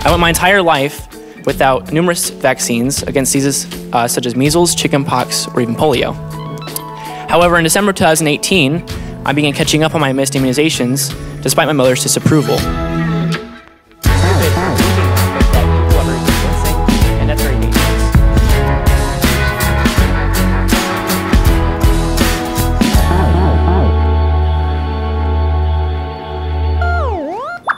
I went my entire life without numerous vaccines against diseases uh, such as measles, chickenpox, or even polio. However, in December 2018, I began catching up on my missed immunizations despite my mother's disapproval.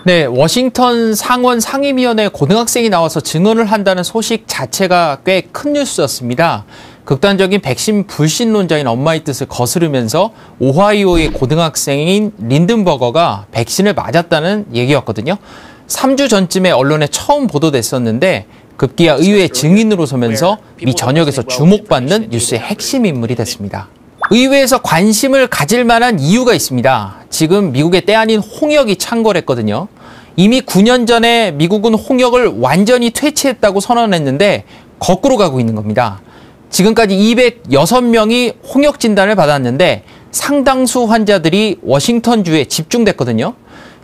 네, 워싱턴 상원 상임위원회 고등학생이 나와서 증언을 한다는 소식 자체가 꽤 큰 뉴스였습니다. 극단적인 백신 불신론자인 엄마의 뜻을 거스르면서 오하이오의 고등학생인 린든버거가 백신을 맞았다는 얘기였거든요. 3주 전쯤에 언론에 처음 보도됐었는데 급기야 의회 증인으로 서면서 미 전역에서 주목받는 뉴스의 핵심 인물이 됐습니다. 의회에서 관심을 가질 만한 이유가 있습니다. 지금 미국의 때 아닌 홍역이 창궐했거든요. 이미 9년 전에 미국은 홍역을 완전히 퇴치했다고 선언했는데 거꾸로 가고 있는 겁니다. 지금까지 206명이 홍역 진단을 받았는데 상당수 환자들이 워싱턴주에 집중됐거든요.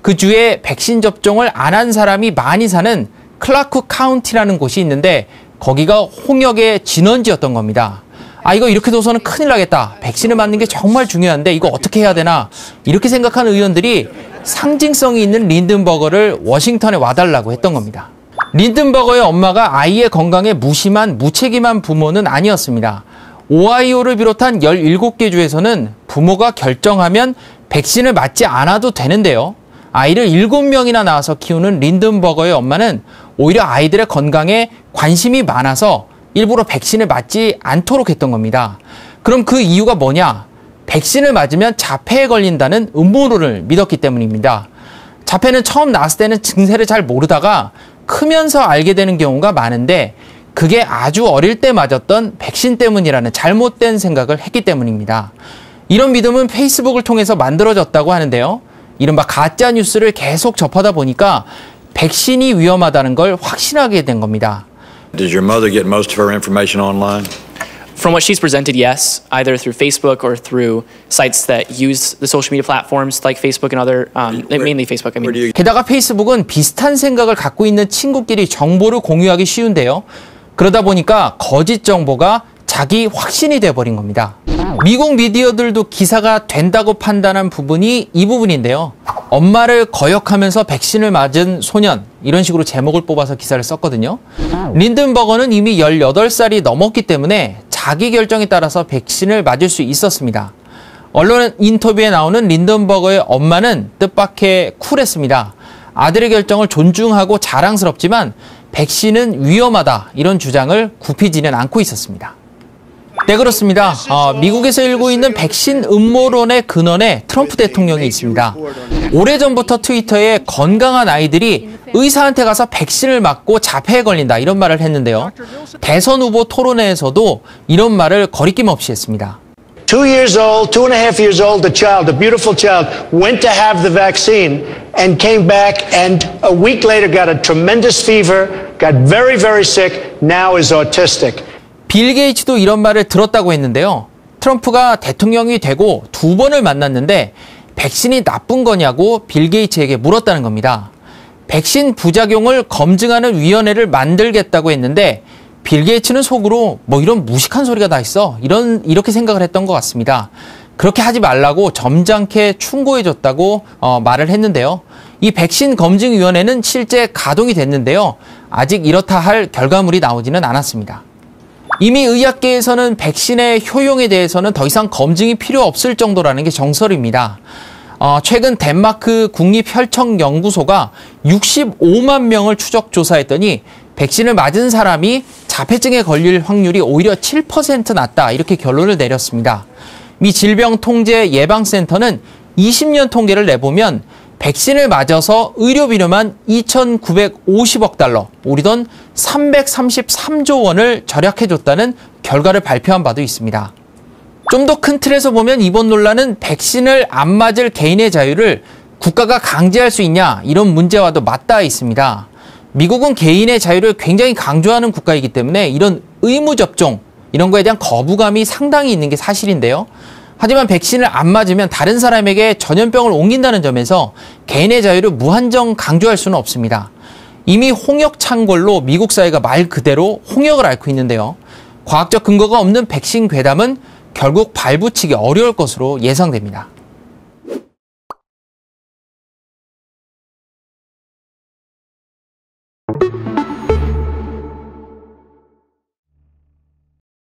그 주에 백신 접종을 안 한 사람이 많이 사는 클라크 카운티라는 곳이 있는데 거기가 홍역의 진원지였던 겁니다. 아, 이거 이렇게 둬서는 큰일 나겠다. 백신을 맞는 게 정말 중요한데 이거 어떻게 해야 되나. 이렇게 생각하는 의원들이 상징성이 있는 린든버거를 워싱턴에 와달라고 했던 겁니다. 린든버거의 엄마가 아이의 건강에 무심한 무책임한 부모는 아니었습니다. 오하이오를 비롯한 17개 주에서는 부모가 결정하면 백신을 맞지 않아도 되는데요. 아이를 7명이나 낳아서 키우는 린든버거의 엄마는 오히려 아이들의 건강에 관심이 많아서 일부러 백신을 맞지 않도록 했던 겁니다. 그럼 그 이유가 뭐냐? 백신을 맞으면 자폐에 걸린다는 음모론을 믿었기 때문입니다. 자폐는 처음 나왔을 때는 증세를 잘 모르다가 크면서 알게 되는 경우가 많은데 그게 아주 어릴 때 맞았던 백신 때문이라는 잘못된 생각을 했기 때문입니다. 이런 믿음은 페이스북을 통해서 만들어졌다고 하는데요. 이른바 가짜 뉴스를 계속 접하다 보니까 백신이 위험하다는 걸 확신하게 된 겁니다. Did your mother get most of her information online? From what she's presented, yes, either through Facebook or through sites that use the social media platforms like Facebook and other, um, mainly Facebook. I Where do mean, you 게다가 페이스북은 비슷한 생각을 갖고 있는 친구끼리 정보를 공유하기 쉬운데요. 그러다 보니까 거짓 정보가 자기 확신이 돼버린 겁니다. 미국 미디어들도 기사가 된다고 판단한 부분이 이 부분인데요. 엄마를 거역하면서 백신을 맞은 소년 이런 식으로 제목을 뽑아서 기사를 썼거든요. 린든버거는 이미 18살이 넘었기 때문에 자기 결정에 따라서 백신을 맞을 수 있었습니다. 언론 인터뷰에 나오는 린든버거의 엄마는 뜻밖의 쿨했습니다. 아들의 결정을 존중하고 자랑스럽지만 백신은 위험하다 이런 주장을 굽히지는 않고 있었습니다. 네 그렇습니다. 어, 미국에서 일고 있는 백신 음모론의 근원에 트럼프 대통령이 있습니다. 오래전부터 트위터에 건강한 아이들이 의사한테 가서 백신을 맞고 자폐에 걸린다 이런 말을 했는데요. 대선 후보 토론회에서도 이런 말을 거리낌 없이 했습니다. Two years old, two and a half years old, a child, a beautiful child, went to have the vaccine and came back and a week later got a tremendous fever, got very, very sick, now is autistic. 빌 게이츠도 이런 말을 들었다고 했는데요. 트럼프가 대통령이 되고 두 번을 만났는데 백신이 나쁜 거냐고 빌 게이츠에게 물었다는 겁니다. 백신 부작용을 검증하는 위원회를 만들겠다고 했는데 빌 게이츠는 속으로 뭐 이런 무식한 소리가 다 있어 이런 이렇게 생각을 했던 것 같습니다. 그렇게 하지 말라고 점잖게 충고해줬다고 어, 말을 했는데요. 이 백신 검증 위원회는 실제 가동이 됐는데요. 아직 이렇다 할 결과물이 나오지는 않았습니다. 이미 의학계에서는 백신의 효용에 대해서는 더 이상 검증이 필요 없을 정도라는 게 정설입니다. 어, 최근 덴마크 국립혈청연구소가 65만 명을 추적 조사했더니 백신을 맞은 사람이 자폐증에 걸릴 확률이 오히려 7% 낮다 이렇게 결론을 내렸습니다. 미 질병통제예방센터는 20년 통계를 내보면 백신을 맞아서 의료 비료만 2,950억 달러, 우리 돈 333조 원을 절약해줬다는 결과를 발표한 바도 있습니다. 좀 더 큰 틀에서 보면 이번 논란은 백신을 안 맞을 개인의 자유를 국가가 강제할 수 있냐 이런 문제와도 맞닿아 있습니다. 미국은 개인의 자유를 굉장히 강조하는 국가이기 때문에 이런 의무 접종 이런 거에 대한 거부감이 상당히 있는 게 사실인데요. 하지만 백신을 안 맞으면 다른 사람에게 전염병을 옮긴다는 점에서 개인의 자유를 무한정 강조할 수는 없습니다. 이미 홍역 창궐로 미국 사회가 말 그대로 홍역을 앓고 있는데요. 과학적 근거가 없는 백신 괴담은 결국 발붙이기 어려울 것으로 예상됩니다.